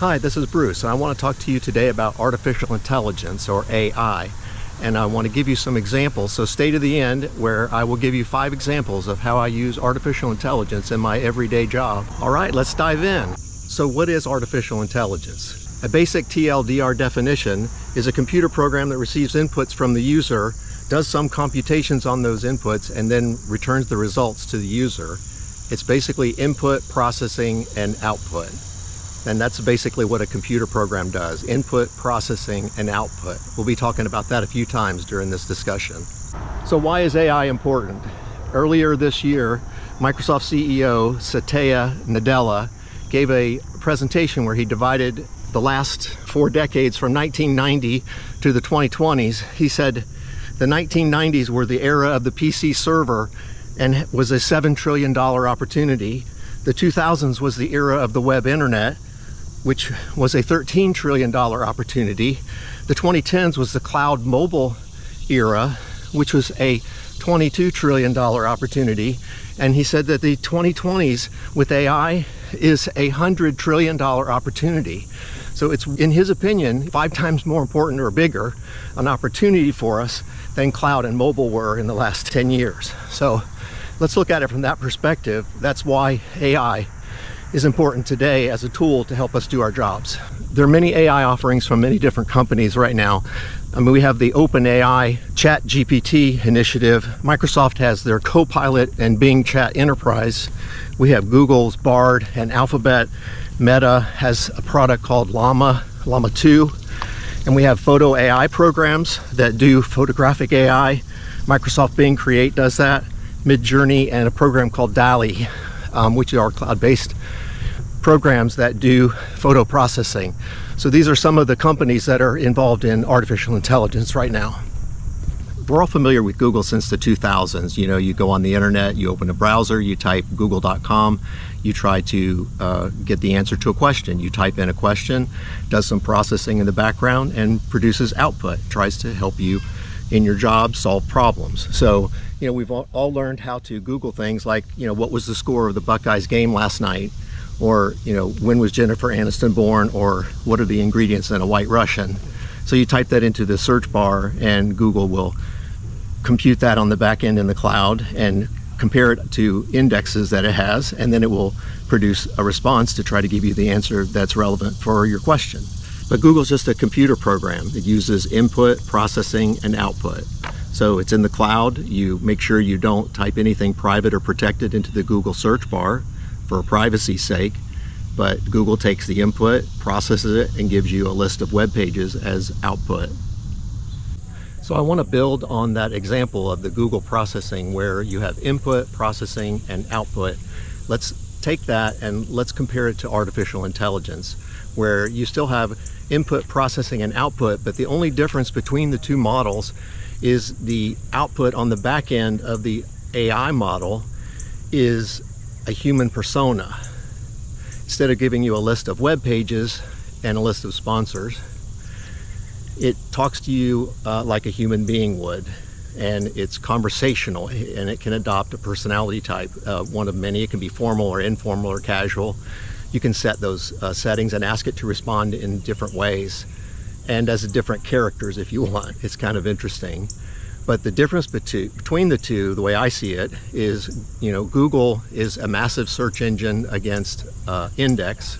Hi, this is Bruce, and I want to talk to you today about artificial intelligence or AI. And I want to give you some examples. So stay to the end where I will give you five examples of how I use artificial intelligence in my everyday job. All right, let's dive in. So what is artificial intelligence? A basic TLDR definition is a computer program that receives inputs from the user, does some computations on those inputs, and then returns the results to the user. It's basically input, processing, and output. And that's basically what a computer program does, input, processing, and output. We'll be talking about that a few times during this discussion. So why is AI important? Earlier this year, Microsoft CEO Satya Nadella gave a presentation where he divided the last four decades from 1990 to the 2020s. He said the 1990s were the era of the PC server and was a $7 trillion opportunity. The 2000s was the era of the web internet which was a $13 trillion opportunity. The 2010s was the cloud mobile era, which was a $22 trillion opportunity. And he said that the 2020s with AI is a $100 trillion opportunity. So it's, in his opinion, five times more important or bigger an opportunity for us than cloud and mobile were in the last 10 years. So let's look at it from that perspective. That's why AI is important today as a tool to help us do our jobs. There are many AI offerings from many different companies right now. I mean, we have the OpenAI Chat GPT initiative. Microsoft has their Copilot and Bing Chat Enterprise. We have Google's Bard and Alphabet. Meta has a product called Llama, Llama 2. And we have photo AI programs that do photographic AI. Microsoft Bing Create does that. Midjourney and a program called DALL-E, um, which are cloud-based programs that do photo processing. So these are some of the companies that are involved in artificial intelligence right now. We're all familiar with Google since the 2000s. You know, you go on the internet, you open a browser, you type google.com, you try to uh, get the answer to a question. You type in a question, does some processing in the background, and produces output, tries to help you in your job solve problems. So, you know, we've all learned how to Google things like, you know, what was the score of the Buckeyes game last night? or you know when was Jennifer Aniston born? Or what are the ingredients in a white Russian? So you type that into the search bar and Google will compute that on the back end in the cloud and compare it to indexes that it has. And then it will produce a response to try to give you the answer that's relevant for your question. But Google's just a computer program. It uses input processing and output so it's in the cloud you make sure you don't type anything private or protected into the Google search bar for privacy's sake, but Google takes the input, processes it, and gives you a list of web pages as output. So I want to build on that example of the Google processing where you have input, processing, and output. Let's take that and let's compare it to artificial intelligence where you still have input, processing, and output, but the only difference between the two models is the output on the back end of the AI model is a human persona. Instead of giving you a list of web pages and a list of sponsors, it talks to you uh, like a human being would. And it's conversational and it can adopt a personality type, uh, one of many. It can be formal or informal or casual. You can set those uh, settings and ask it to respond in different ways and as different characters if you want. It's kind of interesting. But the difference between the two, the way I see it, is you know Google is a massive search engine against uh, index,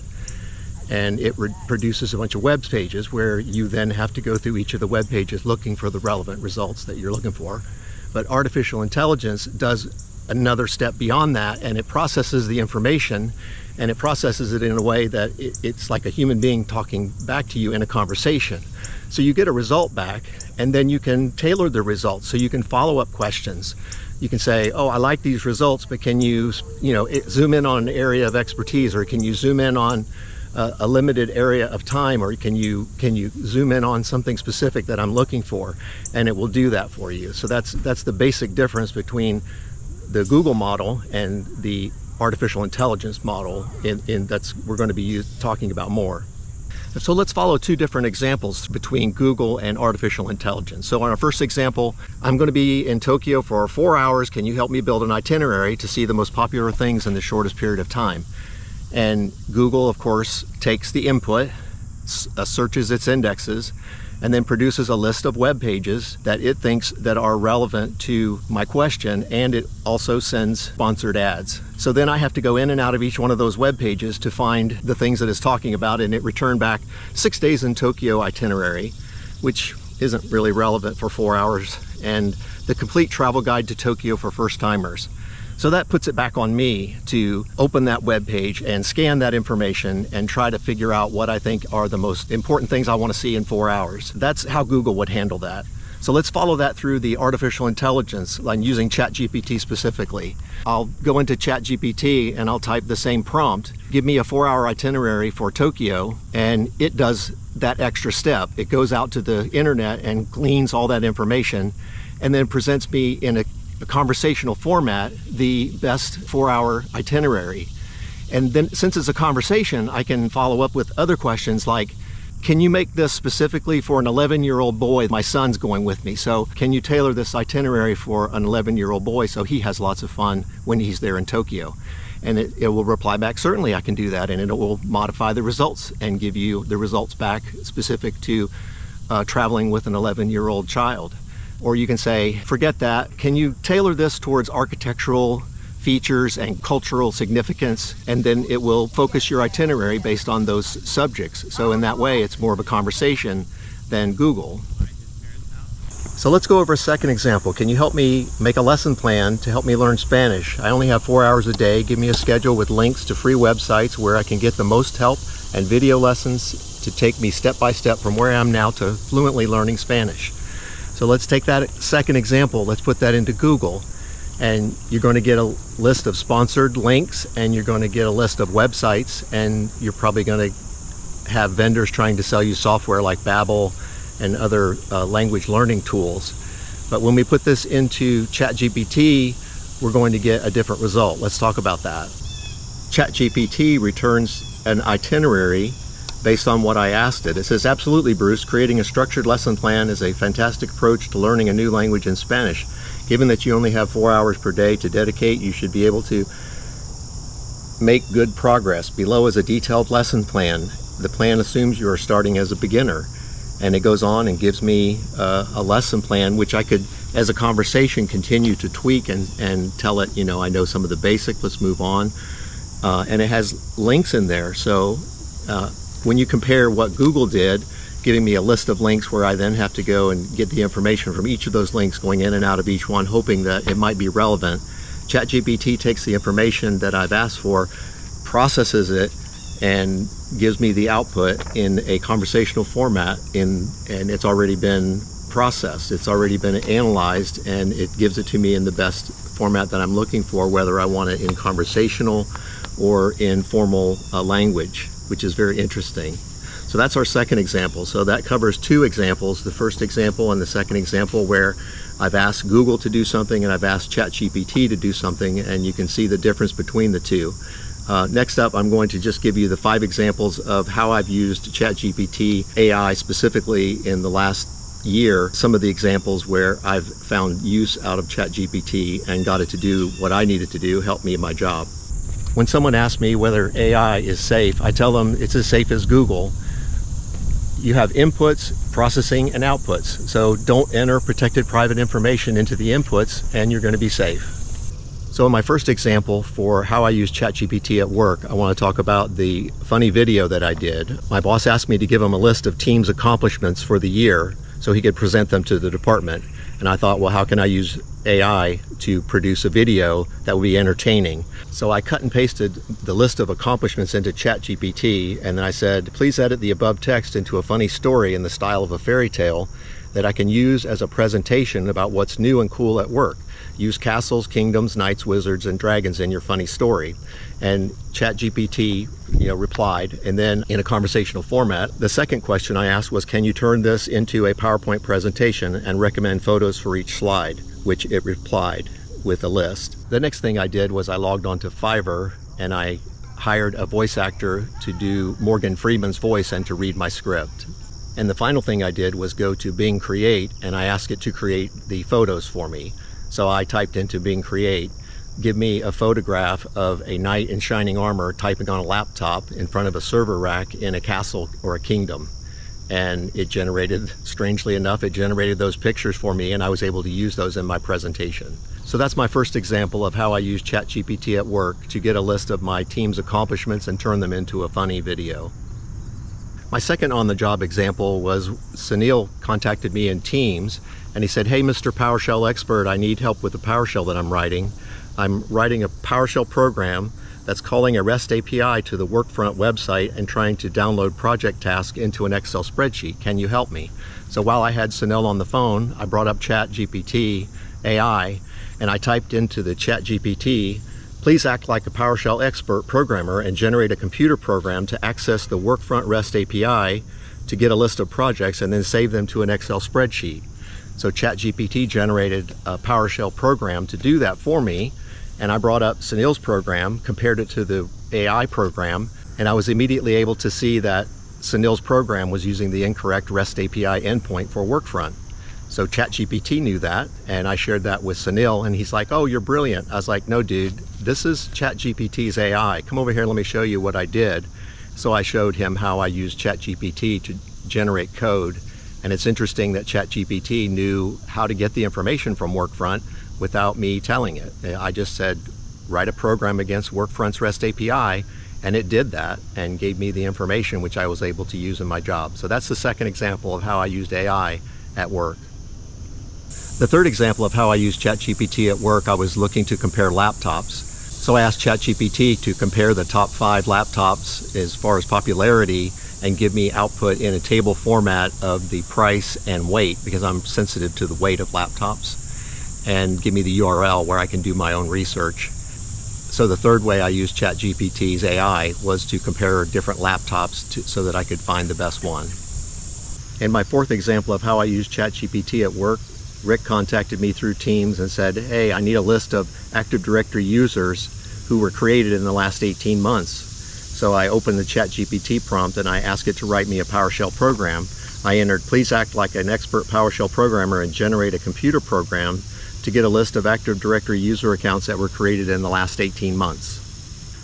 and it produces a bunch of web pages where you then have to go through each of the web pages looking for the relevant results that you're looking for. But artificial intelligence does another step beyond that, and it processes the information, and it processes it in a way that it, it's like a human being talking back to you in a conversation. So you get a result back, and then you can tailor the results. So you can follow up questions. You can say, "Oh, I like these results, but can you, you know, zoom in on an area of expertise, or can you zoom in on a, a limited area of time, or can you can you zoom in on something specific that I'm looking for?" And it will do that for you. So that's that's the basic difference between the Google model and the artificial intelligence model in, in that's we're going to be use, talking about more. So let's follow two different examples between Google and artificial intelligence. So on our first example, I'm going to be in Tokyo for four hours. Can you help me build an itinerary to see the most popular things in the shortest period of time? And Google, of course, takes the input, uh, searches its indexes, and then produces a list of web pages that it thinks that are relevant to my question and it also sends sponsored ads. So then I have to go in and out of each one of those web pages to find the things that it's talking about and it returned back 6 days in Tokyo itinerary which isn't really relevant for 4 hours and the complete travel guide to Tokyo for first timers. So that puts it back on me to open that web page and scan that information and try to figure out what I think are the most important things I want to see in four hours. That's how Google would handle that. So let's follow that through the artificial intelligence, I'm using ChatGPT specifically. I'll go into ChatGPT and I'll type the same prompt, give me a four hour itinerary for Tokyo, and it does that extra step. It goes out to the internet and gleans all that information and then presents me in a conversational format the best four hour itinerary. And then, since it's a conversation, I can follow up with other questions like, can you make this specifically for an 11 year old boy? My son's going with me. So, can you tailor this itinerary for an 11 year old boy so he has lots of fun when he's there in Tokyo? And it, it, will reply back, certainly I can do that. And it will modify the results and give you the results back specific to uh, traveling with an 11 year old child. Or you can say, forget that. Can you tailor this towards architectural features and cultural significance? And then it will focus your itinerary based on those subjects. So in that way, it's more of a conversation than Google. So let's go over a second example. Can you help me make a lesson plan to help me learn Spanish? I only have four hours a day. Give me a schedule with links to free websites where I can get the most help and video lessons to take me step by step from where I am now to fluently learning Spanish. So let's take that second example, let's put that into Google and you're going to get a list of sponsored links and you're going to get a list of websites and you're probably going to have vendors trying to sell you software like Babbel and other uh, language learning tools. But when we put this into ChatGPT, we're going to get a different result. Let's talk about that. ChatGPT returns an itinerary based on what I asked it. It says, absolutely, Bruce, creating a structured lesson plan is a fantastic approach to learning a new language in Spanish. Given that you only have four hours per day to dedicate, you should be able to make good progress. Below is a detailed lesson plan. The plan assumes you are starting as a beginner. And it goes on and gives me uh, a lesson plan, which I could, as a conversation, continue to tweak and, and tell it, you know, I know some of the basic, let's move on. Uh, and it has links in there. So uh, when you compare what Google did, giving me a list of links where I then have to go and get the information from each of those links, going in and out of each one, hoping that it might be relevant. ChatGPT takes the information that I've asked for, processes it, and gives me the output in a conversational format in and it's already been processed it's already been analyzed and it gives it to me in the best format that i'm looking for whether i want it in conversational or in formal uh, language which is very interesting. So that's our second example. So that covers two examples, the first example and the second example where I've asked Google to do something and I've asked ChatGPT to do something and you can see the difference between the two. Uh, next up, I'm going to just give you the five examples of how I've used ChatGPT AI specifically in the last year. Some of the examples where I've found use out of ChatGPT and got it to do what I needed to do, help me in my job. When someone asks me whether AI is safe, I tell them it's as safe as Google. You have inputs, processing, and outputs. So don't enter protected private information into the inputs and you're going to be safe. So in my first example for how I use ChatGPT at work, I want to talk about the funny video that I did. My boss asked me to give him a list of team's accomplishments for the year so he could present them to the department. And I thought, well, how can I use AI to produce a video that would be entertaining? So I cut and pasted the list of accomplishments into ChatGPT, and then I said, please edit the above text into a funny story in the style of a fairy tale that I can use as a presentation about what's new and cool at work. Use castles, kingdoms, knights, wizards, and dragons in your funny story. And ChatGPT, you know, replied, and then in a conversational format, the second question I asked was, can you turn this into a PowerPoint presentation and recommend photos for each slide? Which it replied with a list. The next thing I did was I logged onto Fiverr and I hired a voice actor to do Morgan Freeman's voice and to read my script. And the final thing I did was go to Bing Create and I asked it to create the photos for me. So I typed into Bing Create give me a photograph of a knight in shining armor typing on a laptop in front of a server rack in a castle or a kingdom. And it generated, strangely enough, it generated those pictures for me and I was able to use those in my presentation. So that's my first example of how I use ChatGPT at work to get a list of my team's accomplishments and turn them into a funny video. My second on-the-job example was Sunil contacted me in Teams and he said, hey, Mr. PowerShell expert, I need help with the PowerShell that I'm writing. I'm writing a PowerShell program that's calling a REST API to the Workfront website and trying to download project tasks into an Excel spreadsheet. Can you help me? So while I had Sunil on the phone, I brought up ChatGPT AI and I typed into the ChatGPT Please act like a PowerShell expert programmer and generate a computer program to access the Workfront REST API to get a list of projects and then save them to an Excel spreadsheet. So ChatGPT generated a PowerShell program to do that for me. And I brought up Sunil's program, compared it to the AI program, and I was immediately able to see that Sunil's program was using the incorrect REST API endpoint for Workfront. So ChatGPT knew that, and I shared that with Sunil, and he's like, "Oh, you're brilliant." I was like, "No, dude, this is ChatGPT's AI. Come over here, let me show you what I did." So I showed him how I used ChatGPT to generate code, and it's interesting that ChatGPT knew how to get the information from Workfront without me telling it. I just said, "Write a program against Workfront's REST API." And it did that and gave me the information which I was able to use in my job. So that's the second example of how I used AI at work. The third example of how I use ChatGPT at work, I was looking to compare laptops. So I asked ChatGPT to compare the top five laptops as far as popularity and give me output in a table format of the price and weight because I'm sensitive to the weight of laptops and give me the URL where I can do my own research. So the third way I used ChatGPT's AI was to compare different laptops to, so that I could find the best one. And my fourth example of how I use ChatGPT at work Rick contacted me through Teams and said, hey, I need a list of Active Directory users who were created in the last 18 months. So I opened the ChatGPT prompt and I asked it to write me a PowerShell program. I entered, please act like an expert PowerShell programmer and generate a computer program to get a list of Active Directory user accounts that were created in the last 18 months.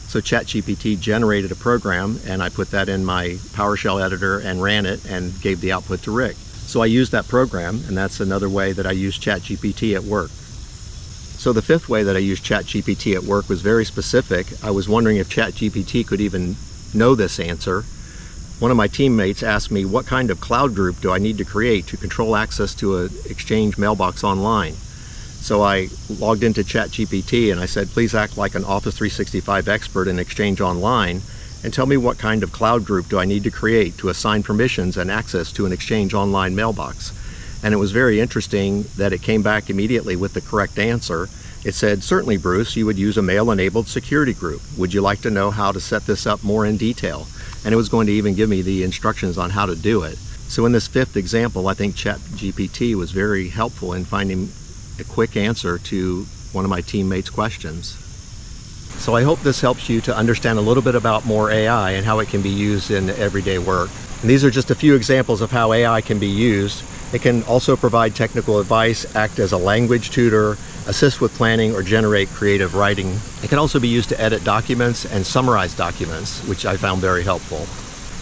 So ChatGPT generated a program and I put that in my PowerShell editor and ran it and gave the output to Rick. So I use that program, and that's another way that I use ChatGPT at work. So the fifth way that I use ChatGPT at work was very specific. I was wondering if ChatGPT could even know this answer. One of my teammates asked me, what kind of cloud group do I need to create to control access to an Exchange mailbox online? So I logged into ChatGPT and I said, please act like an Office 365 expert in Exchange Online and tell me what kind of cloud group do I need to create to assign permissions and access to an Exchange Online mailbox. And it was very interesting that it came back immediately with the correct answer. It said, certainly Bruce, you would use a mail-enabled security group. Would you like to know how to set this up more in detail? And it was going to even give me the instructions on how to do it. So in this fifth example, I think ChatGPT was very helpful in finding a quick answer to one of my teammates' questions. So I hope this helps you to understand a little bit about more AI and how it can be used in everyday work. And these are just a few examples of how AI can be used. It can also provide technical advice, act as a language tutor, assist with planning, or generate creative writing. It can also be used to edit documents and summarize documents, which I found very helpful.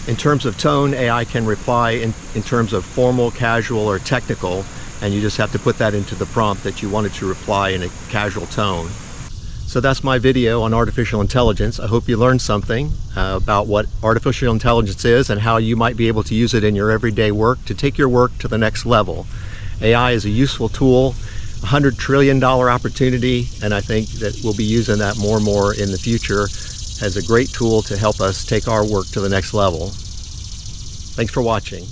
In terms of tone, AI can reply in, in terms of formal, casual, or technical, and you just have to put that into the prompt that you wanted to reply in a casual tone. So that's my video on artificial intelligence. I hope you learned something uh, about what artificial intelligence is and how you might be able to use it in your everyday work to take your work to the next level. AI is a useful tool, a $100 trillion opportunity, and I think that we'll be using that more and more in the future as a great tool to help us take our work to the next level. Thanks for watching.